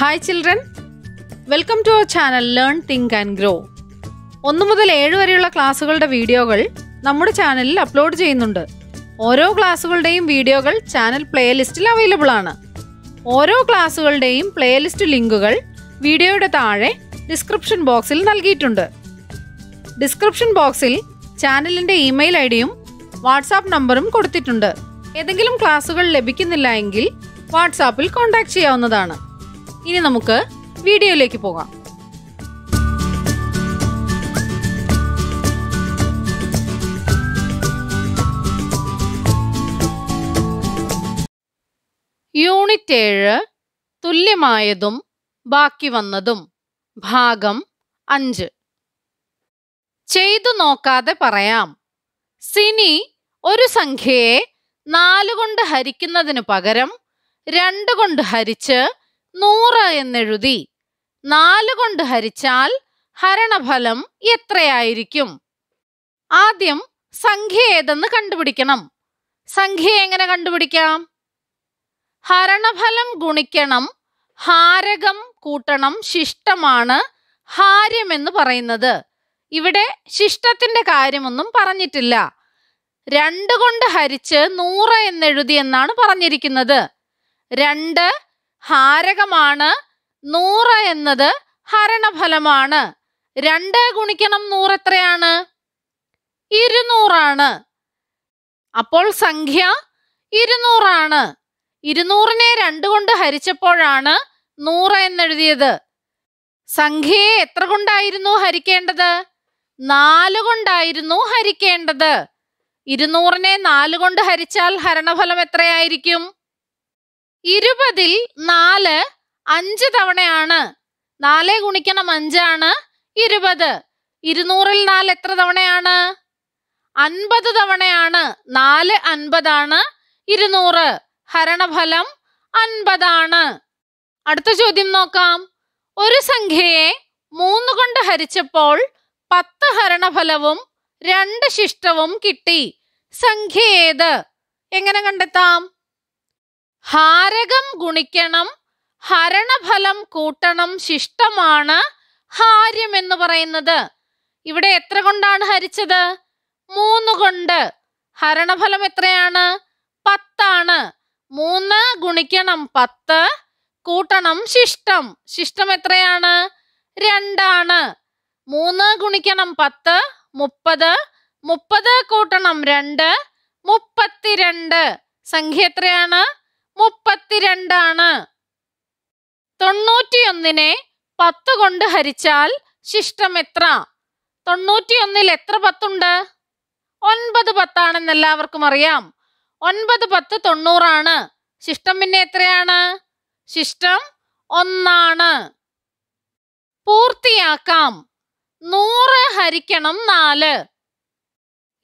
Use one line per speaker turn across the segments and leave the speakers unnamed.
Hi children welcome to our channel learn think and grow ഒന്ന് മുതൽ ഏഴ് വരെയുള്ള ക്ലാസ്സുകളുടെ വീഡിയോകൾ നമ്മുടെ ചാനലിൽ അപ്ലോഡ് ചെയ്യുന്നുണ്ട്. ഓരോ ക്ലാസ്സുകളുടെയും വീഡിയോകൾ ചാനൽ പ്ലേലിസ്റ്റിൽ അവൈലബിൾ ആണ്. ഓരോ ക്ലാസ്സുകളുടെയും പ്ലേലിസ്റ്റ് ലിങ്കുകൾ വീഡിയോയുടെ താഴെ ഡിസ്ക്രിപ്ഷൻ ബോക്സിൽ നൽകിയിട്ടുണ്ട്. ഡിസ്ക്രിപ്ഷൻ ബോക്സിൽ ചാനലിന്റെ ഇമെയിൽ ഐ ഡിയും വാട്സാപ്പ് നമ്പറും കൊടുത്തിട്ടുണ്ട്. ഏതെങ്കിലും ക്ലാസ്സുകൾ ലഭിക്കുന്നില്ല എങ്കിൽ വാട്സാപ്പിൽ കോൺടാക്ട് ചെയ്യാവുന്നതാണ്. ഇനി നമുക്ക് വീഡിയോയിലേക്ക് പോകാം. യൂണിറ്റ് ഏഴ് തുല്യമായതും ബാക്കി വന്നതും. ഭാഗം അഞ്ച്. ചെയ്തു നോക്കാതെ പറയാം. സിനി ഒരു സംഖ്യയെ നാലുകൊണ്ട് ഹരിക്കുന്നതിന് പകരം രണ്ട് കൊണ്ട് ഹരിച്ച് നൂറ് എന്നെഴുതി. നാല് കൊണ്ട് ഹരിച്ചാൽ ഹരണഫലം എത്രയായിരിക്കും? ആദ്യം സംഖ്യ ഏതെന്ന് കണ്ടുപിടിക്കണം. സംഖ്യ എങ്ങനെ കണ്ടുപിടിക്കാം? ഹരണഫലം ഗുണിക്കണം ഹാരകം കൂട്ടണം ശിഷ്ടമാണ് ഹാര്യമെന്ന് പറയുന്നത്. ഇവിടെ ശിഷ്ടത്തിന്റെ കാര്യമൊന്നും പറഞ്ഞിട്ടില്ല. രണ്ട് കൊണ്ട് ഹരിച്ച് നൂറ് എന്നെഴുതി എന്നാണ് പറഞ്ഞിരിക്കുന്നത്. രണ്ട് ഹാരകമാണ്. നൂറ് എന്നത് ഹരണഫലമാണ്. രണ്ട് ഗുണിക്കണം നൂറ് എത്രയാണ്? ഇരുന്നൂറാണ്. അപ്പോൾ സംഖ്യ ഇരുന്നൂറാണ്. ഇരുന്നൂറിനെ രണ്ട് കൊണ്ട് ഹരിച്ചപ്പോഴാണ് നൂറ് എന്നെഴുതിയത്. സംഖ്യയെ എത്ര കൊണ്ടായിരുന്നു ഹരിക്കേണ്ടത്? നാല് കൊണ്ടായിരുന്നു ഹരിക്കേണ്ടത്. ഇരുന്നൂറിനെ നാല് കൊണ്ട് ഹരിച്ചാൽ ഹരണഫലം എത്രയായിരിക്കും? ഇരുപതിൽ നാല് അഞ്ച് തവണയാണ്. നാല് ഗുണിക്കണം അഞ്ചാണ് ഇരുപത്. ഇരുന്നൂറിൽ നാല് എത്ര തവണയാണ്? അൻപത് തവണയാണ് നാല് അൻപതാണ് ഇരുന്നൂറ്. ഹരണഫലം അൻപതാണ്. അടുത്ത ചോദ്യം നോക്കാം. ഒരു സംഖ്യയെ മൂന്ന് കൊണ്ട് ഹരിച്ചപ്പോൾ പത്ത് ഹരണഫലവും രണ്ട് ശിഷ്ടവും കിട്ടി. സംഖ്യ ഏത്? എങ്ങനെ കണ്ടെത്താം? ഹാരകം ഗുണിക്കണം ഹരണഫലം കൂട്ടണം ശിഷ്ടമാണ് ഹാര്യം എന്ന് പറയുന്നത്. ഇവിടെ എത്ര കൊണ്ടാണ് ഹരിച്ചത്? മൂന്ന് കൊണ്ട്. ഹരണഫലം എത്രയാണ്? പത്താണ്. മൂന്ന് ഗുണിക്കണം പത്ത് കൂട്ടണം ശിഷ്ടം. ശിഷ്ടം എത്രയാണ്? രണ്ടാണ്. മൂന്ന് ഗുണിക്കണം പത്ത് മുപ്പത്. മുപ്പത് കൂട്ടണം രണ്ട് മുപ്പത്തിരണ്ട്. സംഖ്യ എത്രയാണ്? മുപ്പത്തിരണ്ടാണ്. തൊണ്ണൂറ്റിയൊന്നിനെ പത്ത് കൊണ്ട് ഹരിച്ചാൽ ശിഷ്ടം എത്ര? തൊണ്ണൂറ്റിയൊന്നിൽ എത്ര പത്തുണ്ട്? ഒൻപത് പത്താണെന്ന് എല്ലാവർക്കും അറിയാം. ഒൻപത് പത്ത് തൊണ്ണൂറാണ്. ശിഷ്ടം പിന്നെ എത്രയാണ്? ശിഷ്ടം ഒന്നാണ്. പൂർത്തിയാക്കാം. നൂറ് ഹരിക്കണം നാല്.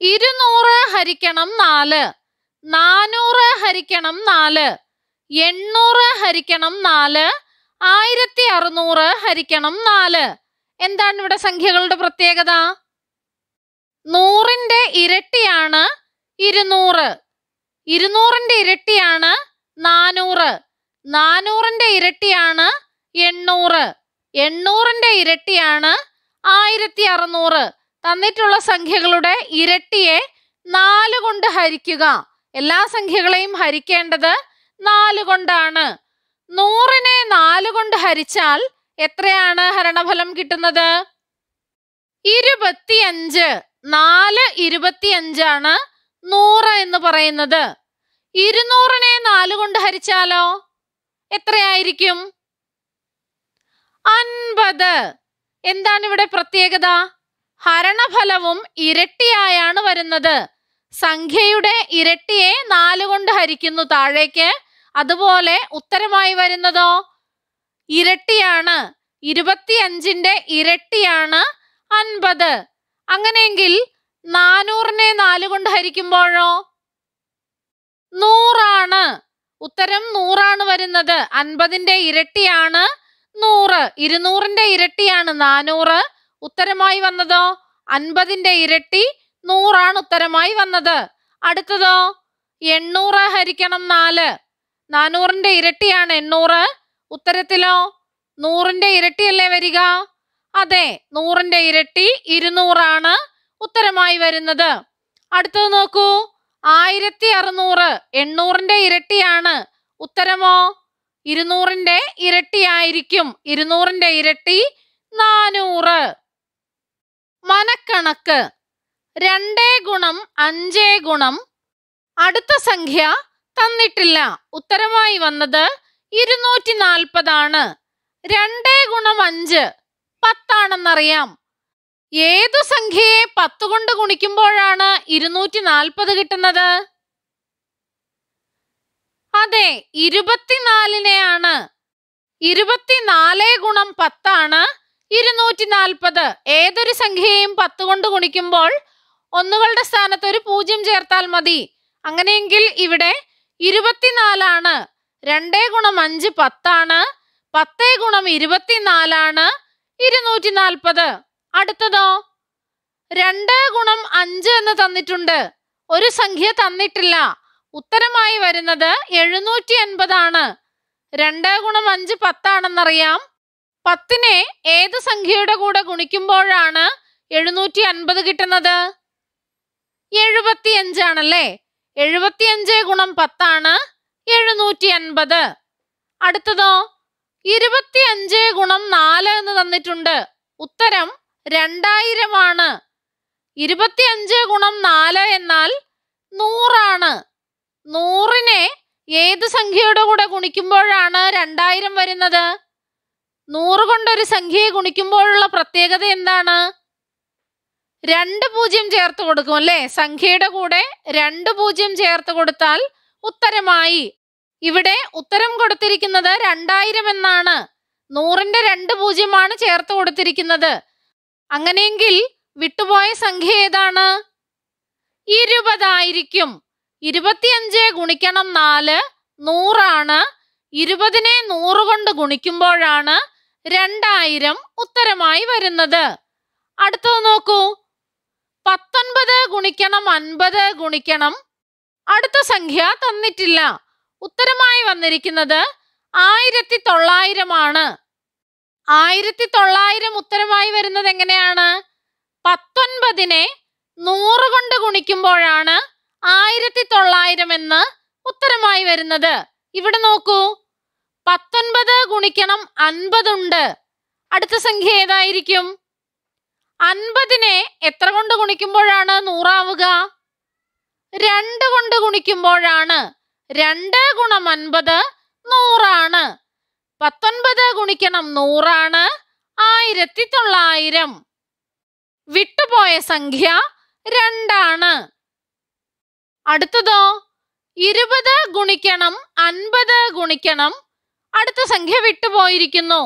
ഇരുന്നൂറ് ഹരിക്കണം നാല്. നാനൂറ് ഹരിക്കണം നാല്. എണ്ണൂറ് ഹരിക്കണം നാല്. ആയിരത്തി അറുന്നൂറ് ഹരിക്കണം നാല്. എന്താണ് ഇവിടെ സംഖ്യകളുടെ പ്രത്യേകത? നൂറിന്റെ ഇരട്ടിയാണ് ഇരുന്നൂറ് ഇരുന്നൂറിന്റെ ഇരട്ടിയാണ് നാനൂറ്. നാനൂറിന്റെ ഇരട്ടിയാണ് എണ്ണൂറ്. എണ്ണൂറിന്റെ ഇരട്ടിയാണ് ആയിരത്തി അറുന്നൂറ് തന്നിട്ടുള്ള സംഖ്യകളുടെ ഇരട്ടിയെ നാല് കൊണ്ട് ഹരിക്കുക. എല്ലാ സംഖ്യകളെയും ഹരിക്കേണ്ടത് നാല് കൊണ്ടാണ്. നൂറിനെ നാല് കൊണ്ട് ഹരിച്ചാൽ എത്രയാണ് ഹരണഫലം കിട്ടുന്നത്? ഇരുപത്തിയഞ്ച്. നാല് ഇരുപത്തിയഞ്ചാണ് നൂറ് എന്ന് പറയുന്നത്. ഇരുന്നൂറിനെ നാല് കൊണ്ട് ഹരിച്ചാലോ? എത്രയായിരിക്കും? അൻപത്. എന്താണ് ഇവിടെ പ്രത്യേകത? ഹരണഫലവും ഇരട്ടിയായാണ് വരുന്നത്. സംഖ്യയുടെ ഇരട്ടിയെ നാല് കൊണ്ട് ഹരിക്കുന്നു താഴേക്ക്. അതുപോലെ ഉത്തരമായി വരുന്നതോ? ഇരട്ടിയാണ്. ഇരുപത്തിയഞ്ചിന്റെ ഇരട്ടിയാണ് അൻപത്. അങ്ങനെയെങ്കിൽ നാനൂറിനെ നാല് കൊണ്ട് ഹരിക്കുമ്പോഴോ? നൂറാണ്. ഉത്തരം നൂറാണ് വരുന്നത്. അൻപതിന്റെ ഇരട്ടിയാണ് നൂറ്. ഇരുന്നൂറിന്റെ ഇരട്ടിയാണ് നാനൂറ്. ഉത്തരമായി വന്നതോ? അൻപതിന്റെ ഇരട്ടി നൂറാണ് ഉത്തരമായി വന്നത്. അടുത്തതോ? എണ്ണൂറ് ഹരിക്കണം നാല്. നാനൂറിന്റെ ഇരട്ടിയാണ് എണ്ണൂറ്. ഉത്തരത്തിലോ? നൂറിന്റെ ഇരട്ടിയല്ലേ വരിക? അതെ നൂറിന്റെ ഇരട്ടി ഇരുന്നൂറാണ് ഉത്തരമായി വരുന്നത്. അടുത്തത് നോക്കൂ. ആയിരത്തി അറുന്നൂറ്. എണ്ണൂറിന്റെ ഇരട്ടിയാണ്. ഉത്തരമോ? ഇരുന്നൂറിന്റെ ഇരട്ടിയായിരിക്കും. ഇരുന്നൂറിന്റെ ഇരട്ടി നാനൂറ്. മനക്കണക്ക്. രണ്ടേ ഗുണം അഞ്ചേ ഗുണം. അടുത്ത സംഖ്യ തന്നിട്ടില്ല. ഉത്തരമായി വന്നത് ഇരുന്നൂറ്റി നാൽപ്പതാണ് രണ്ടേ ഗുണം അഞ്ച് പത്താണെന്നറിയാം. ഏതു സംഖ്യയെ പത്ത് കൊണ്ട് ഗുണിക്കുമ്പോഴാണ് ഇരുന്നൂറ്റി നാൽപ്പത് കിട്ടുന്നത്? അതെ ഇരുപത്തിനാലിനെയാണ്. ഇരുപത്തിനാല് ഗുണം പത്താണ് ഇരുന്നൂറ്റി നാൽപ്പത് ഏതൊരു സംഖ്യയെയും പത്ത് കൊണ്ട് ഗുണിക്കുമ്പോൾ ഒന്നുകളുടെ സ്ഥാനത്ത് ഒരു പൂജ്യം ചേർത്താൽ മതി. അങ്ങനെയെങ്കിൽ ഇവിടെ ഇരുപത്തിനാലാണ് രണ്ടേ ഗുണം അഞ്ച് പത്താണ്. പത്തേ ഗുണം ഇരുപത്തിനാലാണ് ഇരുന്നൂറ്റി നാൽപ്പത് അടുത്തതോ? രണ്ട് ഗുണം അഞ്ച് എന്ന് തന്നിട്ടുണ്ട്. ഒരു സംഖ്യ തന്നിട്ടില്ല. ഉത്തരമായി വരുന്നത് എഴുന്നൂറ്റി എൺപതാണ് രണ്ട് ഗുണം അഞ്ച് പത്താണെന്നറിയാം. പത്തിനെ ഏത് സംഖ്യയുടെ കൂടെ ഗുണിക്കുമ്പോഴാണ് എഴുന്നൂറ്റി അൻപത് കിട്ടുന്നത്? എഴുപത്തിയഞ്ചാണല്ലേ? എഴുപത്തിയഞ്ച് ഗുണം പത്താണ് എഴുന്നൂറ്റി അൻപത് അടുത്തതോ? ഇരുപത്തിയഞ്ച് ഗുണം നാല് എന്ന് തന്നിട്ടുണ്ട്. ഉത്തരം രണ്ടായിരമാണ്. ഇരുപത്തിയഞ്ച് ഗുണം നാല് എന്നാൽ നൂറാണ്. നൂറിനെ ഏത് സംഖ്യയുടെ കൂടെ ഗുണിക്കുമ്പോഴാണ് രണ്ടായിരം വരുന്നത്? നൂറ് കൊണ്ടൊരു സംഖ്യയെ ഗുണിക്കുമ്പോഴുള്ള പ്രത്യേകത എന്താണ്? രണ്ട് പൂജ്യം ചേർത്ത് കൊടുക്കും അല്ലേ? സംഖ്യയുടെ കൂടെ രണ്ട് പൂജ്യം ചേർത്ത് കൊടുത്താൽ ഉത്തരമായി. ഇവിടെ ഉത്തരം കൊടുത്തിരിക്കുന്നത് രണ്ടായിരം എന്നാണ്. നൂറിന്റെ രണ്ട് പൂജ്യമാണ് ചേർത്ത് കൊടുത്തിരിക്കുന്നത്. അങ്ങനെയെങ്കിൽ വിട്ടുപോയ സംഖ്യ ഏതാണ്? ഇരുപതായിരിക്കും. ഇരുപത്തിയഞ്ച് ഗുണിക്കണം നാല് നൂറാണ്. ഇരുപതിനെ നൂറ് കൊണ്ട് ഗുണിക്കുമ്പോഴാണ് രണ്ടായിരം ഉത്തരമായി വരുന്നത്. അടുത്തത് നോക്കൂ. പത്തൊൻപത് ഗുണിക്കണം അൻപത് ഗുണിക്കണം. അടുത്ത സംഖ്യ തന്നിട്ടില്ല. ഉത്തരമായി വന്നിരിക്കുന്നത് ആയിരത്തി തൊള്ളായിരമാണ് ആയിരത്തി തൊള്ളായിരം ഉത്തരമായി വരുന്നത് എങ്ങനെയാണ്? പത്തൊൻപതിനെ നൂറ് കൊണ്ട് ഗുണിക്കുമ്പോഴാണ് ആയിരത്തി തൊള്ളായിരം എന്ന് ഉത്തരമായി വരുന്നത്. ഇവിടെ നോക്കൂ. പത്തൊൻപത് ഗുണിക്കണം അൻപതുണ്ട്. അടുത്ത സംഖ്യ ഏതായിരിക്കും? അൻപതിനെ എത്ര കൊണ്ട് ഗുണിക്കുമ്പോഴാണ് നൂറാവുക? രണ്ട് കൊണ്ട് ഗുണിക്കുമ്പോഴാണ് രണ്ട് ഗുണം അൻപത് നൂറാണ്. പത്തൊൻപത് ഗുണിക്കണം നൂറാണ് ആയിരത്തി തൊള്ളായിരം വിട്ടുപോയ സംഖ്യ രണ്ടാണ്. അടുത്തതോ? ഇരുപത് ഗുണിക്കണം അൻപത് ഗുണിക്കണം. അടുത്ത സംഖ്യ വിട്ടുപോയിരിക്കുന്നു.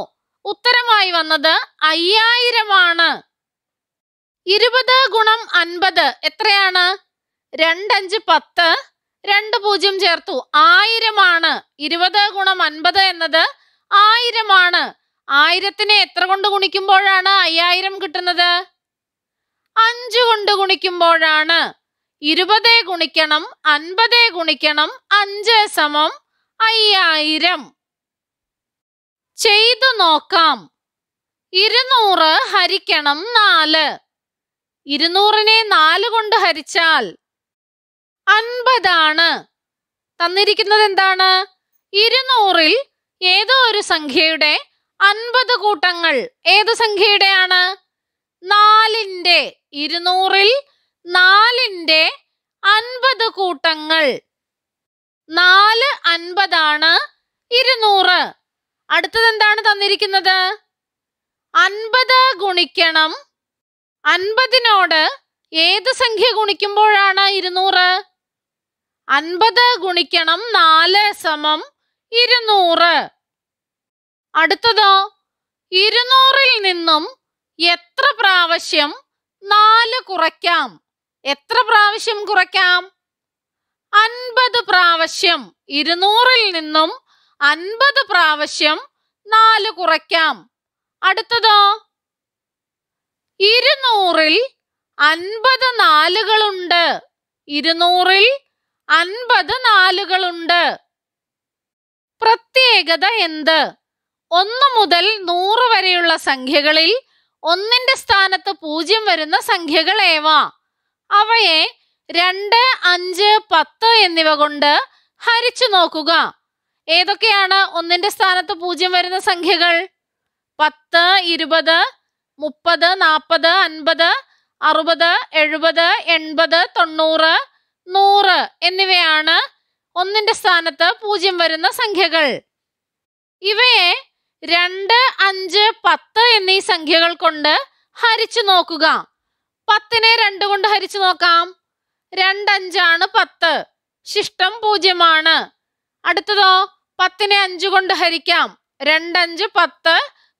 ഉത്തരമായി വന്നത് അയ്യായിരമാണ്. ഇരുപത് ഗുണം അൻപത് എത്രയാണ്? രണ്ടഞ്ച് പത്ത്. രണ്ട് പൂജ്യം ചേർത്തു. ആയിരമാണ്. ഇരുപത് ഗുണം അൻപത് എന്നത് ആയിരമാണ്. ആയിരത്തിനെ എത്ര കൊണ്ട് ഗുണിക്കുമ്പോഴാണ് അയ്യായിരം കിട്ടുന്നത്? അഞ്ച് കൊണ്ട് ഗുണിക്കുമ്പോഴാണ്. ഇരുപത് ഗുണിക്കണം അൻപത് ഗുണിക്കണം അഞ്ച് സമം അയ്യായിരം. ചെയ്തു നോക്കാം. ഇരുന്നൂറ് ഹരിക്കണം നാല്. ഇരുന്നൂറിനെ നാല് കൊണ്ട് ഹരിച്ചാൽ അൻപതാണ്. തന്നിരിക്കുന്നത് എന്താണ്? ഇരുന്നൂറിൽ ഏതോ ഒരു സംഖ്യയുടെ അൻപത് കൂട്ടങ്ങൾ ഏത് സംഖ്യയുടെയാണ്? നാലിന്റെ ഇരുന്നൂറിൽ നാലിന്റെ അൻപത് കൂട്ടങ്ങൾ. നാല് അൻപതാണ് ഇരുന്നൂറ്. അടുത്തത് എന്താണ് തന്നിരിക്കുന്നത്? അൻപത് ഗുണിക്കണം അൻപതിനോട് ഏത് സംഖ്യ ഗുണിക്കുമ്പോഴാണ് ഇരുന്നൂറ്? അൻപത് ഗുണിക്കണം നാല് സമം ഇരുന്നൂറ്. അടുത്തതോ ഇരുന്നൂറിൽ നിന്നും എത്ര പ്രാവശ്യം നാല് കുറയ്ക്കാം? എത്ര പ്രാവശ്യം കുറയ്ക്കാം? അൻപത് പ്രാവശ്യം ഇരുന്നൂറിൽ നിന്നും അൻപത് പ്രാവശ്യം നാല് കുറയ്ക്കാം. അടുത്തതോ ഇരുന്നൂറിൽ അൻപത് നാലുകളുണ്ട്. ഇരുന്നൂറിൽ അൻപത് നാലുകളുണ്ട്. പ്രത്യേകത എന്ത്? ഒന്ന് മുതൽ നൂറ് വരെയുള്ള സംഖ്യകളിൽ ഒന്നിന്റെ സ്ഥാനത്ത് പൂജ്യം വരുന്ന സംഖ്യകൾ ഏവ? അവയെ രണ്ട് അഞ്ച് പത്ത് എന്നിവ കൊണ്ട് ഹരിച്ചു നോക്കുക. ഏതൊക്കെയാണ് ഒന്നിന്റെ സ്ഥാനത്ത് പൂജ്യം വരുന്ന സംഖ്യകൾ? പത്ത് ഇരുപത് മുപ്പത് നാൽപ്പത് അൻപത് അറുപത് എഴുപത് എൺപത് തൊണ്ണൂറ് നൂറ് എന്നിവയാണ് ഒന്നിന്റെ സ്ഥാനത്ത് പൂജ്യം വരുന്ന സംഖ്യകൾ. ഇവയെ രണ്ട് അഞ്ച് പത്ത് എന്നീ സംഖ്യകൾ കൊണ്ട് ഹരിച്ചു നോക്കുക. പത്തിനെ രണ്ട് കൊണ്ട് ഹരിച്ചു നോക്കാം. രണ്ടഞ്ചാണ് പത്ത്. ശിഷ്ടം പൂജ്യമാണ്. അടുത്തതോ പത്തിനെ അഞ്ചു കൊണ്ട് ഹരിക്കാം. രണ്ടഞ്ച് പത്ത്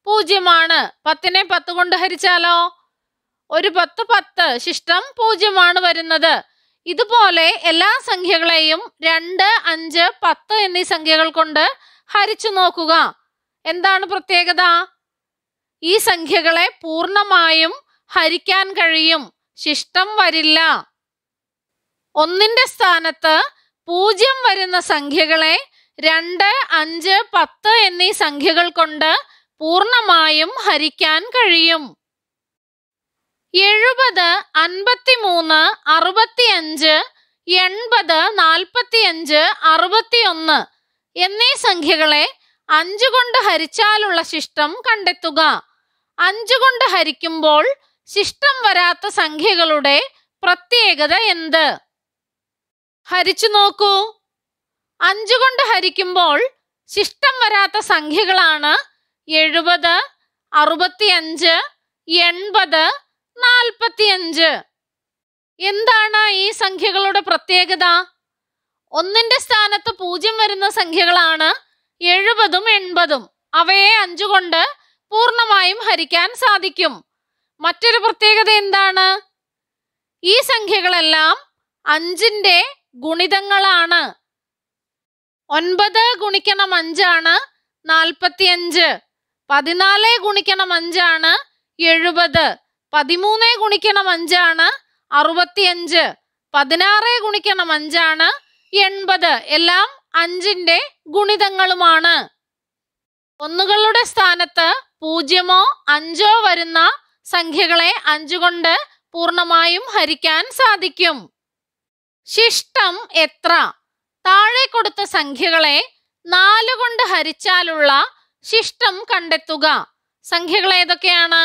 പൂജ്യമാണ്. പത്തിനെ പത്ത് കൊണ്ട് ഹരിച്ചാലോ? ഒരു പത്ത് പത്ത് ശിഷ്ടം പൂജ്യമാണ് വരുന്നത്. ഇതുപോലെ എല്ലാ സംഖ്യകളെയും രണ്ട് അഞ്ച് പത്ത് എന്നീ സംഖ്യകൾ കൊണ്ട് ഹരിച്ചു നോക്കുക. എന്താണ് പ്രത്യേകത? ഈ സംഖ്യകളെ പൂർണമായും ഹരിക്കാൻ കഴിയും. ശിഷ്ടം വരില്ല. ഒന്നിന്റെ സ്ഥാനത്ത് പൂജ്യം വരുന്ന സംഖ്യകളെ രണ്ട് അഞ്ച് പത്ത് എന്നീ സംഖ്യകൾ കൊണ്ട് പൂർണമായും ഹരിക്കാൻ കഴിയും. എഴുപത് അൻപത്തിമൂന്ന് അറുപത്തിയഞ്ച് എൺപത് നാൽപ്പത്തിയഞ്ച് അറുപത്തിയൊന്ന് എന്നീ സംഖ്യകളെ അഞ്ചു കൊണ്ട് ഹരിച്ചാലുള്ള ശിഷ്ടം കണ്ടെത്തുക. അഞ്ചു കൊണ്ട് ഹരിക്കുമ്പോൾ ശിഷ്ടം വരാത്ത സംഖ്യകളുടെ പ്രത്യേകത എന്ത്? ഹരിച്ചു നോക്കൂ. അഞ്ചു കൊണ്ട് ഹരിക്കുമ്പോൾ ശിഷ്ടം വരാത്ത സംഖ്യകളാണ് എഴുപത് അറുപത്തിയഞ്ച് എൺപത് നാൽപ്പത്തിയഞ്ച്. എന്താണ് ഈ സംഖ്യകളുടെ പ്രത്യേകത? ഒന്നിന്റെ സ്ഥാനത്ത് പൂജ്യം വരുന്ന സംഖ്യകളാണ് എഴുപതും എൺപതും. അവയെ അഞ്ചുകൊണ്ട് പൂർണമായും ഹരിക്കാൻ സാധിക്കും. മറ്റൊരു പ്രത്യേകത എന്താണ്? ഈ സംഖ്യകളെല്ലാം അഞ്ചിന്റെ ഗുണിതങ്ങളാണ്. ഒൻപത് ഗുണിക്കണം അഞ്ചാണ് നാൽപ്പത്തിയഞ്ച്. പതിനാല് ഗുണിക്കണം അഞ്ചാണ് എഴുപത്. പതിമൂന്ന് ഗുണിക്കണം അഞ്ചാണ് അറുപത്തിയഞ്ച്. പതിനാറ് ഗുണിക്കണം അഞ്ചാണ് എൺപത്. എല്ലാം അഞ്ചിന്റെ ഗുണിതങ്ങളുമാണ്. ഒന്നുകളുടെ സ്ഥാനത്ത് പൂജ്യമോ അഞ്ചോ വരുന്ന സംഖ്യകളെ അഞ്ചുകൊണ്ട് പൂർണമായും ഹരിക്കാൻ സാധിക്കും. ശിഷ്ടം എത്ര? താഴെ കൊടുത്ത സംഖ്യകളെ നാല് കൊണ്ട് ഹരിച്ചാലുള്ള ശിഷ്ടം കണ്ടെത്തുക. സംഖ്യകൾ ഏതൊക്കെയാണ്?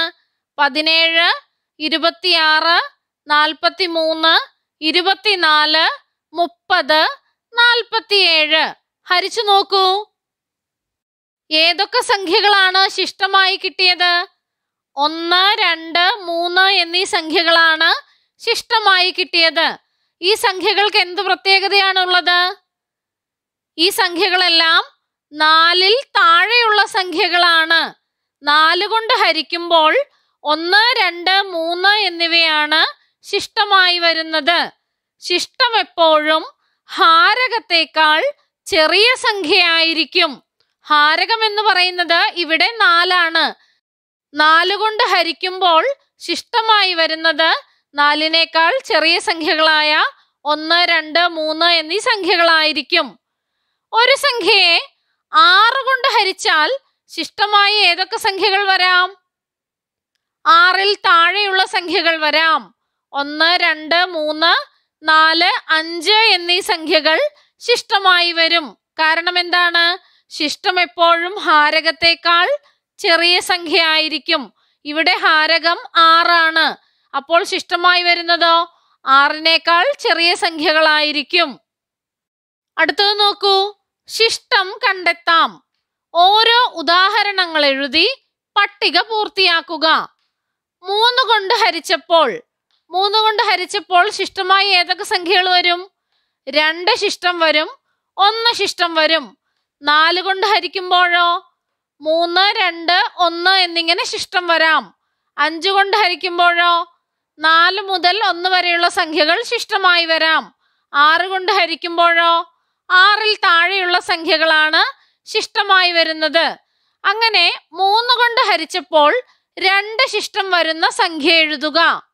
പതിനേഴ് ഇരുപത്തിയാറ് നാൽപ്പത്തി മൂന്ന് ഇരുപത്തിനാല് മുപ്പത് നാൽപ്പത്തിയേഴ്. ഹരിച്ചു നോക്കൂ. ഏതൊക്കെ സംഖ്യകളാണ് ശിഷ്ടമായി കിട്ടിയത്? ഒന്ന് രണ്ട് മൂന്ന് എന്നീ സംഖ്യകളാണ് ശിഷ്ടമായി കിട്ടിയത്. ഈ സംഖ്യകൾക്ക് എന്ത് പ്രത്യേകതയാണുള്ളത്? ഈ സംഖ്യകളെല്ലാം നാലിൽ താഴെയുള്ള സംഖ്യകളാണ്. നാല് കൊണ്ട് ഹരിക്കുമ്പോൾ ഒന്ന് രണ്ട് മൂന്ന് എന്നിവയാണ് ശിഷ്ടമായി വരുന്നത്. ശിഷ്ടം എപ്പോഴും ഹാരകത്തേക്കാൾ ചെറിയ സംഖ്യയായിരിക്കും. ഹാരകം എന്ന് പറയുന്നത് ഇവിടെ നാലാണ്. നാല് കൊണ്ട് ഹരിക്കുമ്പോൾ ശിഷ്ടമായി വരുന്നത് നാലിനേക്കാൾ ചെറിയ സംഖ്യകളായ ഒന്ന് രണ്ട് മൂന്ന് എന്നീ സംഖ്യകളായിരിക്കും. ഒരു സംഖ്യയെ ആറ് കൊണ്ട് ഹരിച്ചാൽ ശിഷ്ടമായ ഏതൊക്കെ സംഖ്യകൾ വരാം? ആറിൽ താഴെയുള്ള സംഖ്യകൾ വരാം. ഒന്ന് രണ്ട് മൂന്ന് നാല് അഞ്ച് എന്നീ സംഖ്യകൾ ശിഷ്ടമായി വരും. കാരണം എന്താണ്? ശിഷ്ടം എപ്പോഴും ഹാരകത്തേക്കാൾ ചെറിയ സംഖ്യ ആയിരിക്കും. ഇവിടെ ഹാരകം ആറാണ്. അപ്പോൾ ശിഷ്ടമായി വരുന്നതോ? ആറിനേക്കാൾ ചെറിയ സംഖ്യകളായിരിക്കും. അടുത്തത് നോക്കൂ. ശിഷ്ടം കണ്ടെത്താം. ഓരോ ഉദാഹരണങ്ങൾ എഴുതി പട്ടിക പൂർത്തിയാക്കുക. മൂന്ന് കൊണ്ട് ഹരിച്ചപ്പോൾ മൂന്ന് കൊണ്ട് ഹരിച്ചപ്പോൾ ശിഷ്ടമായി ഏതൊക്കെ സംഖ്യകൾ വരും? രണ്ട് ശിഷ്ടം വരും ഒന്ന് ശിഷ്ടം വരും. നാല് കൊണ്ട് ഹരിക്കുമ്പോഴോ? മൂന്ന് രണ്ട് ഒന്ന് എന്നിങ്ങനെ ശിഷ്ടം വരാം. അഞ്ച് കൊണ്ട് ഹരിക്കുമ്പോഴോ? നാല് മുതൽ ഒന്ന് വരെയുള്ള സംഖ്യകൾ ശിഷ്ടമായി വരാം. ആറ് കൊണ്ട് ഹരിക്കുമ്പോഴോ? ആറിൽ താഴെയുള്ള സംഖ്യകളാണ് ശിഷ്ടമായി വരുന്നത്. അങ്ങനെ മൂന്ന് കൊണ്ട് ഹരിച്ചപ്പോൾ രണ്ട് ശിഷ്ടം വരുന്ന സംഖ്യ എഴുതുക.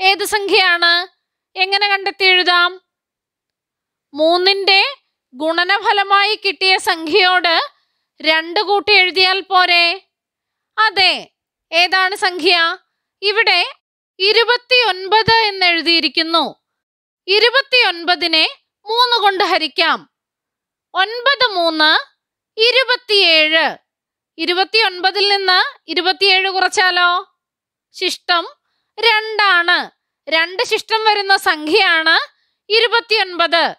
ഏത് സംഖ്യയാണ്? എങ്ങനെ കണ്ടെത്തി എഴുതാം? മൂന്നിന്റെ ഗുണനഫലമായി കിട്ടിയ സംഖ്യയോട് രണ്ട് കൂട്ടി എഴുതിയാൽ പോരെ. അതെ ഏതാണ് സംഖ്യ? ഇവിടെ ഇരുപത്തിയൊൻപത് എന്ന് എഴുതിയിരിക്കുന്നു. ഇരുപത്തിയൊൻപതിനെ മൂന്ന് കൊണ്ട് ഹരിക്കാം. ഒൻപത് മൂന്ന് ഇരുപത്തിയേഴ്. ഇരുപത്തിയൊൻപതിൽ നിന്ന് ഇരുപത്തിയേഴ് കുറച്ചാലോ? ശിഷ്ടം രണ്ടാണ്. രണ്ട് ശിഷ്ടം വരുന്ന സംഖ്യയാണ് ഇരുപത്തിയൊൻപത്.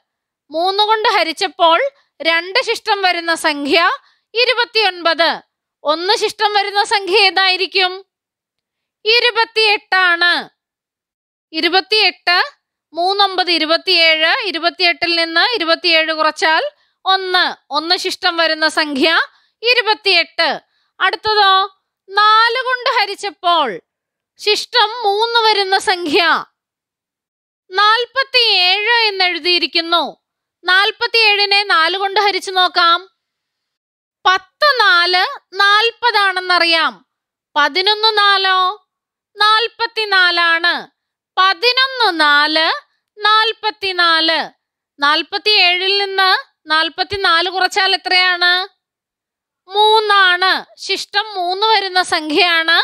മൂന്ന് കൊണ്ട് ഹരിച്ചപ്പോൾ രണ്ട് ശിഷ്ടം വരുന്ന സംഖ്യ ഇരുപത്തിയൊൻപത്. ഒന്ന് ശിഷ്ടം വരുന്ന സംഖ്യ ഏതായിരിക്കും? ഇരുപത്തിയെട്ടാണ്. ഇരുപത്തിയെട്ട് മൂന്നൊമ്പത് ഇരുപത്തിയേഴ് ഇരുപത്തിയെട്ടിൽ നിന്ന് ഇരുപത്തിയേഴ് കുറച്ചാൽ ഒന്ന്. ഒന്ന് ശിഷ്ടം വരുന്ന സംഖ്യ ഇരുപത്തിയെട്ട്. അടുത്തതോ? നാല് കൊണ്ട് ഹരിച്ചപ്പോൾ ശിഷ്ടം മൂന്ന് വരുന്ന സംഖ്യ നാൽപ്പത്തിയേഴ് എന്ന് എഴുതിയിരിക്കുന്നു നാൽപ്പത്തിയേഴിനെ നാല് കൊണ്ട് ഹരിച്ചു നോക്കാം. പത്ത് നാല് നാൽപ്പതാണെന്നറിയാം. പതിനൊന്ന് നാലോ? നാൽപ്പത്തിനാലാണ്. പതിനൊന്ന് നാല് നാൽപ്പത്തിനാല്. നാൽപ്പത്തിയേഴിൽ നിന്ന് നാൽപ്പത്തിനാല് കുറച്ചാൽ എത്രയാണ്? മൂന്നാണ്. ശിഷ്ടം മൂന്ന് വരുന്ന സംഖ്യയാണ്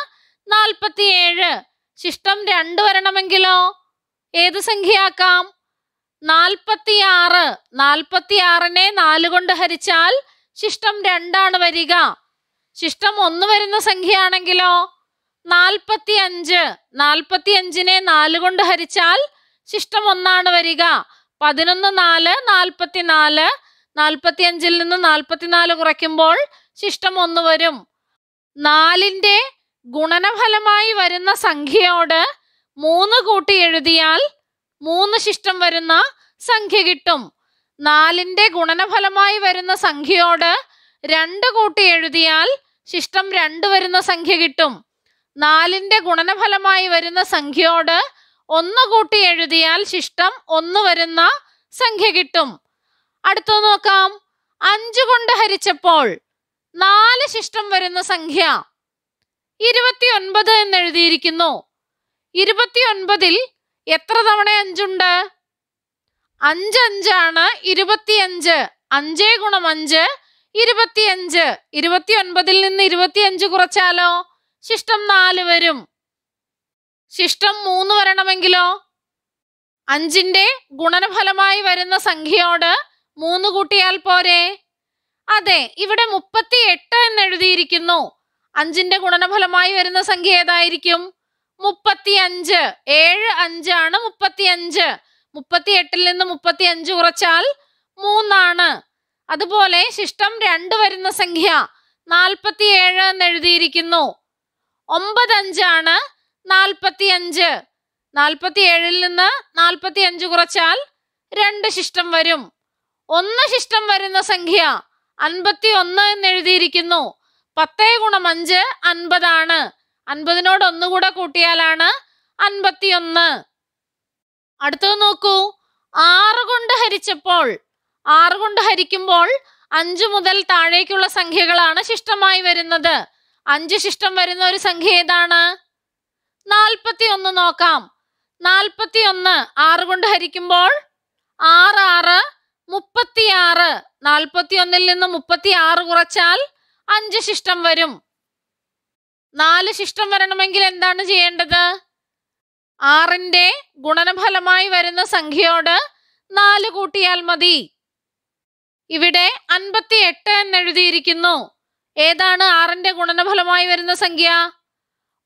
നാൽപ്പത്തിയേഴ് ശിഷ്ടം രണ്ട് വരണമെങ്കിലോ? ഏത് സംഖ്യയാക്കാം? നാൽപ്പത്തിയാറ് നാൽപ്പത്തിയാറിനെ നാല് കൊണ്ട് ഹരിച്ചാൽ ശിഷ്ടം രണ്ടാണ് വരിക. ശിഷ്ടം ഒന്ന് വരുന്ന സംഖ്യയാണെങ്കിലോ? നാൽപ്പത്തി അഞ്ച് നാൽപ്പത്തി അഞ്ചിനെ നാല് കൊണ്ട് ഹരിച്ചാൽ ശിഷ്ടം ഒന്നാണ് വരിക. പതിനൊന്ന് നാല് നാൽപ്പത്തിനാല് നാൽപ്പത്തി അഞ്ചിൽ നിന്ന് നാൽപ്പത്തിനാല് കുറയ്ക്കുമ്പോൾ ശിഷ്ടം ഒന്ന് വരും. നാലിന്റെ ഗുണനഫലമായി വരുന്ന സംഖ്യയോട് മൂന്ന് കൂട്ടി എഴുതിയാൽ മൂന്ന് ശിഷ്ടം വരുന്ന സംഖ്യ കിട്ടും. നാലിന്റെ ഗുണനഫലമായി വരുന്ന സംഖ്യയോട് രണ്ട് കൂട്ടി എഴുതിയാൽ ശിഷ്ടം രണ്ട് വരുന്ന സംഖ്യ കിട്ടും. നാലിന്റെ ഗുണനഫലമായി വരുന്ന സംഖ്യയോട് ഒന്ന് കൂട്ടി എഴുതിയാൽ ശിഷ്ടം ഒന്ന് വരുന്ന സംഖ്യ കിട്ടും. അടുത്തത് നോക്കാം. അഞ്ചു കൊണ്ട് ഹരിച്ചപ്പോൾ നാല് ശിഷ്ടം വരുന്ന സംഖ്യ ഇരുപത്തിയൊൻപത് എന്ന് എഴുതിയിരിക്കുന്നു. ഇരുപത്തിയൊൻപതിൽ എത്ര തവണ അഞ്ചുണ്ട്? അഞ്ച് അഞ്ചാണ് ഇരുപത്തിയഞ്ച്. അഞ്ചേ ഗുണം അഞ്ച് ഇരുപത്തിയഞ്ച്. ഇരുപത്തിയൊൻപതിൽ നിന്ന് ഇരുപത്തിയഞ്ച് കുറച്ചാലോ? ശിഷ്ടം നാല് വരും. ശിഷ്ടം മൂന്ന് വരണമെങ്കിലോ? അഞ്ചിന്റെ ഗുണനഫലമായി വരുന്ന സംഖ്യയോട് മൂന്ന് കൂട്ടിയാൽ പോരെ? അതെ ഇവിടെ മുപ്പത്തി എട്ട് എന്ന് എഴുതിയിരിക്കുന്നു. അഞ്ചിന്റെ ഗുണനഫലമായി വരുന്ന സംഖ്യ ഏതായിരിക്കും? മുപ്പത്തി അഞ്ച് ഏഴ് അഞ്ചാണ് മുപ്പത്തി അഞ്ച് മുപ്പത്തി എട്ടിൽ നിന്ന് മുപ്പത്തി അഞ്ച് കുറച്ചാൽ മൂന്നാണ്. അതുപോലെ ശിഷ്ടം രണ്ട് വരുന്ന സംഖ്യ നാൽപ്പത്തി ഏഴ് എന്ന് എഴുതിയിരിക്കുന്നു. ഒമ്പത് അഞ്ചാണ് നാൽപ്പത്തി അഞ്ച് നാൽപ്പത്തി ഏഴിൽ നിന്ന് നാൽപ്പത്തി അഞ്ച് കുറച്ചാൽ രണ്ട് ശിഷ്ടം വരും. ഒന്ന് ശിഷ്ടം വരുന്ന സംഖ്യ അൻപത്തി ഒന്ന് എന്ന് എഴുതിയിരിക്കുന്നു. പത്തേ ഗുണം അഞ്ച് അൻപതാണ്. അൻപതിനോട് ഒന്നുകൂടെ കൂട്ടിയാലാണ് അൻപത്തിയൊന്ന്. അടുത്തത് നോക്കൂ. ആറ് കൊണ്ട് ഹരിച്ചപ്പോൾ ആറ് കൊണ്ട് ഹരിക്കുമ്പോൾ അഞ്ച് മുതൽ താഴേക്കുള്ള സംഖ്യകളാണ് ശിഷ്ടമായി വരുന്നത്. അഞ്ച് ശിഷ്ടം വരുന്ന ഒരു സംഖ്യ ഏതാണ്? നാൽപ്പത്തി ഒന്ന് നോക്കാം. നാൽപ്പത്തി ഒന്ന് ആറ് കൊണ്ട് ഹരിക്കുമ്പോൾ ആറ് മുപ്പത്തിയാറ് നാൽപ്പത്തി ഒന്നിൽ നിന്ന് മുപ്പത്തി ആറ് കുറച്ചാൽ അഞ്ച് ശിഷ്ടം വരും. നാല് ശിഷ്ടം വരണമെങ്കിൽ എന്താണ് ചെയ്യേണ്ടത്? ആറിന്റെ ഗുണനഫലമായി വരുന്ന സംഖ്യയോട് നാല് കൂട്ടിയാൽ മതി. ഇവിടെ അൻപത്തി എട്ട് എന്ന് എഴുതിയിരിക്കുന്നു. ഏതാണ് ആറിന്റെ ഗുണനഫലമായി വരുന്ന സംഖ്യ?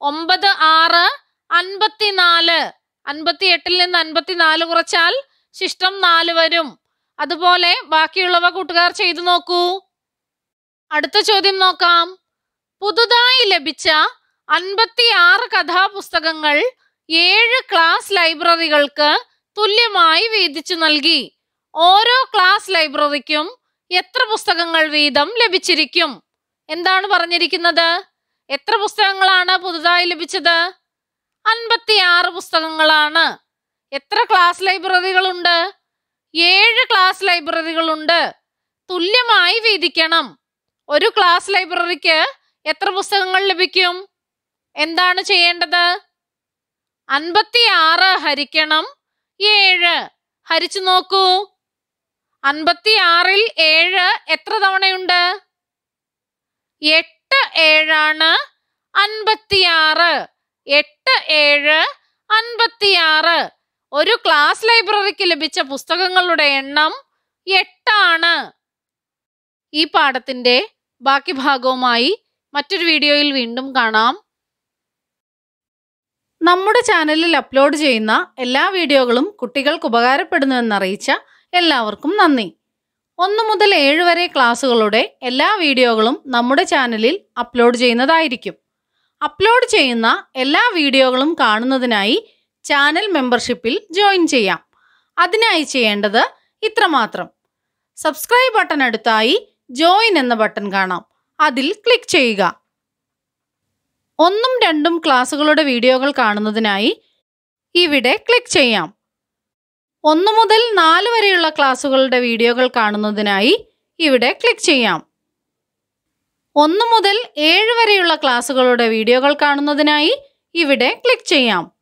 ഒമ്പത് ആറ് അൻപത്തിനാല്. അൻപത്തി എട്ടിൽ നിന്ന് അൻപത്തിനാല് കുറച്ചാൽ ശിഷ്ടം നാല് വരും. അതുപോലെ ബാക്കിയുള്ളവ കൂട്ടുകാർ ചെയ്തു നോക്കൂ. അടുത്ത ചോദ്യം നോക്കാം. പുതുതായി ലഭിച്ച അൻപത്തി ആറ് കഥാപുസ്തകങ്ങൾ ഏഴ് ക്ലാസ് ലൈബ്രറികൾക്ക് തുല്യമായി വീതിച്ചു നൽകി. ഓരോ ക്ലാസ് ലൈബ്രറിക്കും എത്ര പുസ്തകങ്ങൾ വീതം ലഭിച്ചിരിക്കും? എന്താണ് പറഞ്ഞിരിക്കുന്നത്? എത്ര പുസ്തകങ്ങളാണ് പുതുതായി ലഭിച്ചത്? അൻപത്തിയാറ് പുസ്തകങ്ങളാണ്. എത്ര ക്ലാസ് ലൈബ്രറികളുണ്ട്? ഏഴ് ക്ലാസ് ലൈബ്രറികളുണ്ട്. തുല്യമായി വീതിക്കണം. ഒരു ക്ലാസ് ലൈബ്രറിക്ക് എത്ര പുസ്തകങ്ങൾ ലഭിക്കും? എന്താണ് ചെയ്യേണ്ടത്? അൻപത്തിയാറ് ഹരിക്കണം ഏഴ്. ഹരിച്ചു നോക്കൂ. അൻപത്തിയാറിൽ ഏഴ് എത്ര തവണയുണ്ട്? എട്ട് ഏഴാണ് അൻപത്തിയാറ്. എട്ട് ഏഴ് അൻപത്തിയാറ്. ഒരു ക്ലാസ് ലൈബ്രറിക്ക് ലഭിച്ച പുസ്തകങ്ങളുടെ എണ്ണം എട്ടാണ്. ഈ പാഠത്തിന്റെ ബാക്കി ഭാഗവുമായി മറ്റൊരു വീഡിയോയിൽ വീണ്ടും കാണാം. നമ്മുടെ ചാനലിൽ അപ്ലോഡ് ചെയ്യുന്ന എല്ലാ വീഡിയോകളും കുട്ടികൾക്ക് ഉപകാരപ്പെടുന്നുവെന്നറിയിച്ച എല്ലാവർക്കും നന്ദി. ഒന്ന് മുതൽ ഏഴ് വരെ ക്ലാസ്സുകളുടെ എല്ലാ വീഡിയോകളും നമ്മുടെ ചാനലിൽ അപ്ലോഡ് ചെയ്യുന്നതായിരിക്കും. അപ്ലോഡ് ചെയ്യുന്ന എല്ലാ വീഡിയോകളും കാണുന്നതിനായി ചാനൽ മെമ്പർഷിപ്പിൽ ജോയിൻ ചെയ്യാം. അതിനായി ചെയ്യേണ്ടത് ഇത്രമാത്രം. സബ്സ്ക്രൈബ് ബട്ടൺ അടുത്തായി ജോയിൻ എന്ന ബട്ടൺ കാണാം. അതിൽ ക്ലിക്ക് ചെയ്യുക. ഒന്നും രണ്ടും ക്ലാസ്സുകളുടെ വീഡിയോകൾ കാണുന്നതിനായി ഇവിടെ ക്ലിക്ക് ചെയ്യാം. ഒന്ന് മുതൽ നാല് വരെയുള്ള ക്ലാസ്സുകളുടെ വീഡിയോകൾ കാണുന്നതിനായി ഇവിടെ ക്ലിക്ക് ചെയ്യാം. ഒന്ന് മുതൽ ഏഴ് വരെയുള്ള ക്ലാസ്സുകളുടെ വീഡിയോകൾ കാണുന്നതിനായി ഇവിടെ ക്ലിക്ക് ചെയ്യാം.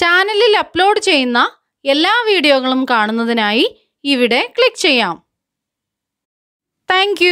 ചാനലിൽ അപ്ലോഡ് ചെയ്യുന്ന എല്ലാ വീഡിയോകളും കാണുന്നതിനായി ഇവിടെ ക്ലിക്ക് ചെയ്യാം. താങ്ക്